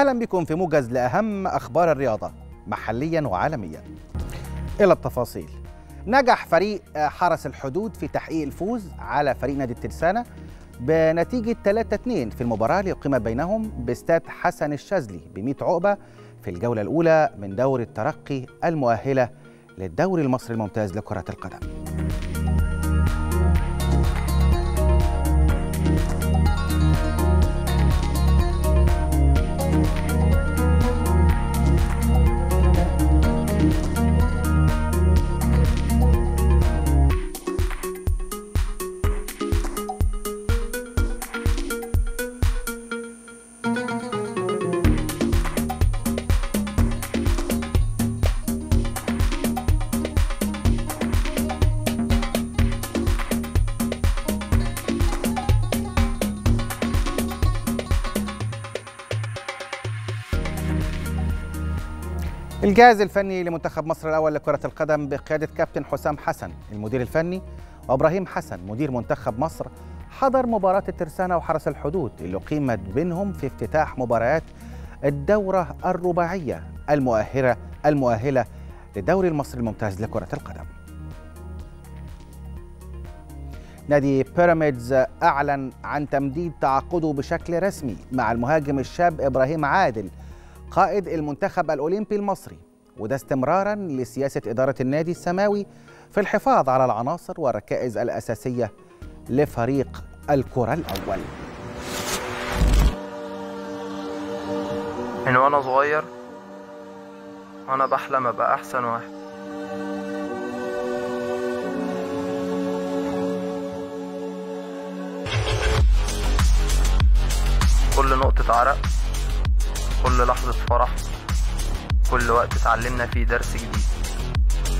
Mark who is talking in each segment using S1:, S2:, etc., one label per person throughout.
S1: أهلا بكم في موجز لأهم أخبار الرياضة محليا وعالميا. إلى التفاصيل. نجح فريق حرس الحدود في تحقيق الفوز على فريق نادي الترسانة بنتيجة 3-2 في المباراة اللي أقيمت بينهم باستاد حسن الشاذلي ب 100 عقبة في الجولة الأولى من دوري الترقي المؤهلة للدوري المصري الممتاز لكرة القدم. الجهاز الفني لمنتخب مصر الأول لكرة القدم بقيادة كابتن حسام حسن المدير الفني وابراهيم حسن مدير منتخب مصر حضر مباراة الترسانة وحرس الحدود اللي اقيمت بينهم في افتتاح مباريات الدورة الرباعية المؤهله المؤهلة للدوري المصري الممتاز لكرة القدم. نادي بيراميدز أعلن عن تمديد تعاقده بشكل رسمي مع المهاجم الشاب إبراهيم عادل قائد المنتخب الأولمبي المصري وده استمرارا لسياسة إدارة النادي السماوي في الحفاظ على العناصر والركائز الأساسية لفريق الكرة الأول.
S2: من وأنا صغير وأنا بحلم أبقى أحسن واحد. كل نقطة عرق كل لحظة فرح كل وقت اتعلمنا فيه درس جديد.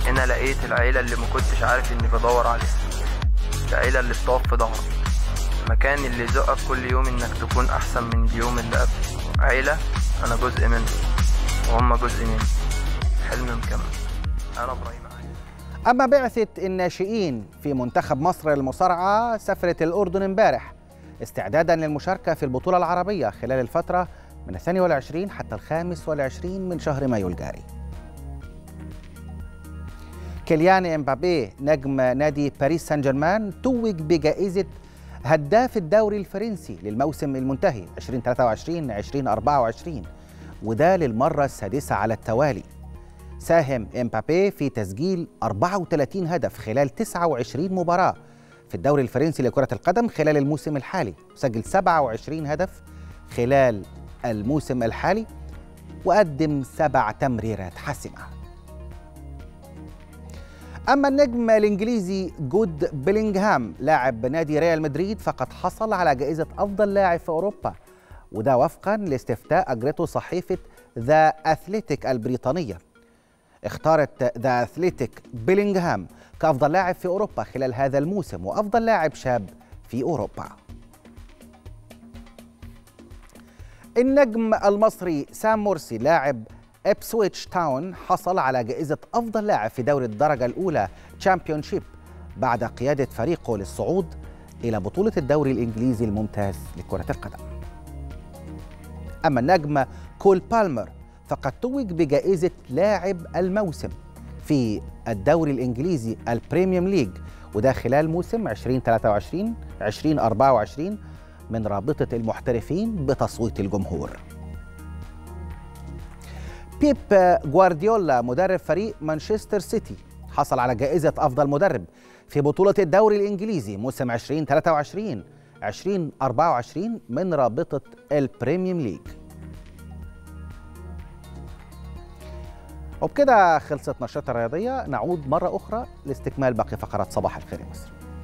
S2: هنا لقيت العيلة اللي ما كنتش عارف إني بدور عليها. العيلة اللي بتقف في ظهرك. المكان اللي يزقك كل يوم إنك تكون أحسن من اليوم اللي قبله عيلة أنا جزء منهم وهم جزء مني. حلم مكمل أنا إبراهيم
S1: أما بعثة الناشئين في منتخب مصر للمصارعة سافرت الأردن امبارح استعدادا للمشاركة في البطولة العربية خلال الفترة من الثاني والعشرين حتى الخامس والعشرين من شهر مايو الجاري. كيليان إمبابي نجم نادي باريس سان جيرمان توج بجائزة هداف الدوري الفرنسي للموسم المنتهي 2023 2024 وده للمرة السادسة على التوالي. ساهم إمبابي في تسجيل 34 هدف خلال 29 مباراة في الدوري الفرنسي لكرة القدم خلال الموسم الحالي. سجل 27 هدف خلال الموسم الحالي وقدم سبع تمريرات حاسمة. أما النجم الإنجليزي جود بيلينغهام لاعب نادي ريال مدريد فقد حصل على جائزة أفضل لاعب في أوروبا وده وفقا لاستفتاء أجرته صحيفة ذا أثليتيك البريطانية. اختارت ذا أثليتيك بيلينغهام كأفضل لاعب في أوروبا خلال هذا الموسم وأفضل لاعب شاب في أوروبا. النجم المصري سام مرسي لاعب إبسويتش تاون حصل على جائزة أفضل لاعب في دوري الدرجة الأولى تشامبيونشيب بعد قيادة فريقه للصعود إلى بطولة الدوري الإنجليزي الممتاز لكرة القدم. أما النجم كول بالمر فقد توج بجائزة لاعب الموسم في الدوري الإنجليزي البريمير ليج وده خلال موسم 2023 2024 من رابطة المحترفين بتصويت الجمهور. بيب جوارديولا مدرب فريق مانشستر سيتي حصل على جائزة أفضل مدرب في بطولة الدوري الإنجليزي موسم 2023 2024 من رابطة البريمير ليج. وبكده خلصت نشرتنا الرياضية. نعود مرة أخرى لاستكمال باقي فقرات صباح الخير مصر.